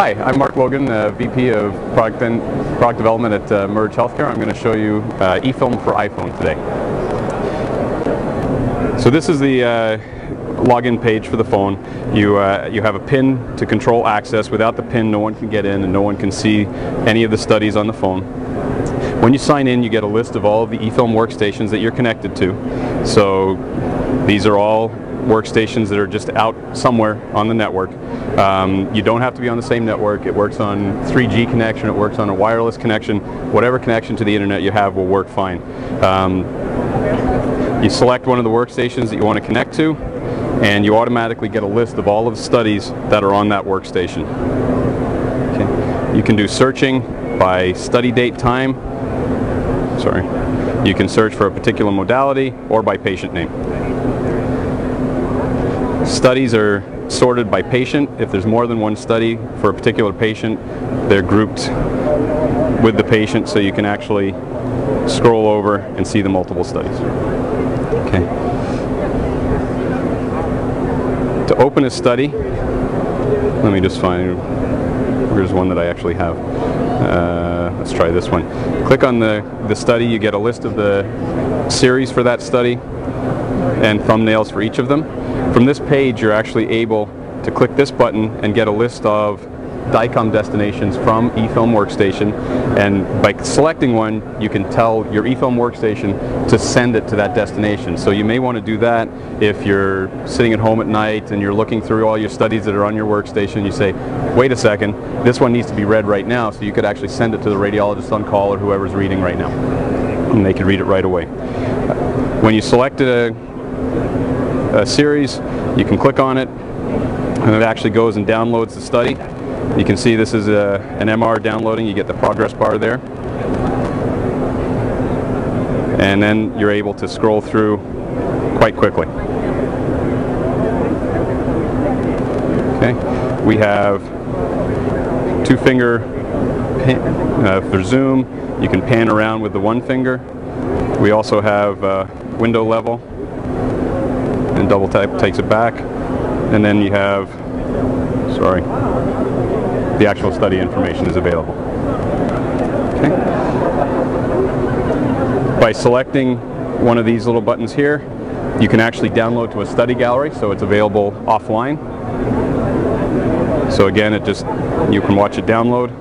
Hi, I'm Mark Logan, uh, VP of Product, and Product Development at uh, Merge Healthcare. I'm going to show you uh, eFilm for iPhone today. So this is the uh, login page for the phone. You, uh, you have a PIN to control access. Without the PIN, no one can get in and no one can see any of the studies on the phone. When you sign in, you get a list of all of the eFilm workstations that you're connected to. So these are all workstations that are just out somewhere on the network. Um, you don't have to be on the same network. It works on 3G connection, it works on a wireless connection. Whatever connection to the internet you have will work fine. Um, you select one of the workstations that you want to connect to and you automatically get a list of all of the studies that are on that workstation. Okay. You can do searching by study date time. Sorry. You can search for a particular modality or by patient name. Studies are sorted by patient. If there's more than one study for a particular patient, they're grouped with the patient so you can actually scroll over and see the multiple studies. Okay. To open a study, let me just find, here's one that I actually have. Uh, let's try this one. Click on the, the study, you get a list of the series for that study and thumbnails for each of them. From this page, you're actually able to click this button and get a list of DICOM destinations from eFilm Workstation and by selecting one you can tell your eFilm Workstation to send it to that destination. So you may want to do that if you're sitting at home at night and you're looking through all your studies that are on your workstation. You say, wait a second, this one needs to be read right now so you could actually send it to the radiologist on call or whoever's reading right now and they can read it right away. When you select a, a series, you can click on it and it actually goes and downloads the study. You can see this is a, an MR downloading. You get the progress bar there. And then you're able to scroll through quite quickly. Okay, we have two finger uh, for zoom. You can pan around with the one finger. We also have uh, window level and double tap takes it back. And then you have, sorry, the actual study information is available. Okay. By selecting one of these little buttons here, you can actually download to a study gallery, so it's available offline. So again, it just you can watch it download.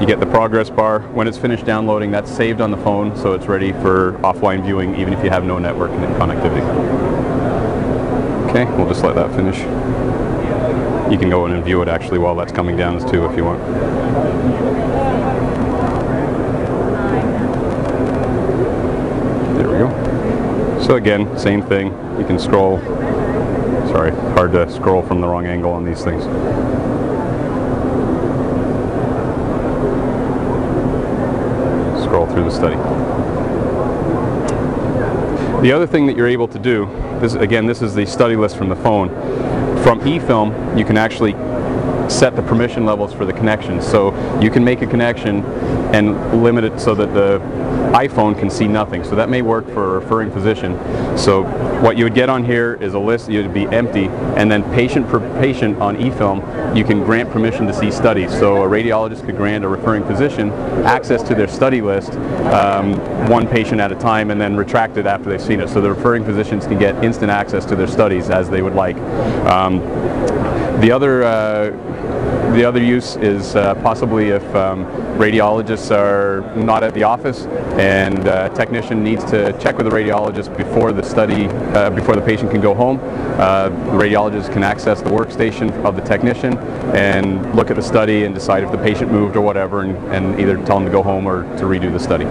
You get the progress bar. When it's finished downloading, that's saved on the phone, so it's ready for offline viewing, even if you have no network connectivity. Okay, we'll just let that finish. You can go in and view it actually while that's coming down too if you want. There we go. So again, same thing. You can scroll. Sorry, hard to scroll from the wrong angle on these things. Scroll through the study. The other thing that you're able to do, this again, this is the study list from the phone. From eFilm, you can actually set the permission levels for the connection. So you can make a connection and limit it so that the iPhone can see nothing. So that may work for a referring physician. So what you would get on here is a list, would be empty, and then patient per patient on eFilm, you can grant permission to see studies. So a radiologist could grant a referring physician access to their study list, um, one patient at a time, and then retract it after they've seen it. So the referring physicians can get instant access to their studies as they would like. Um, the other uh, the other use is uh, possibly if um, radiologists are not at the office and a technician needs to check with the radiologist before the study, uh, before the patient can go home. Uh, the radiologist can access the workstation of the technician and look at the study and decide if the patient moved or whatever and, and either tell them to go home or to redo the study.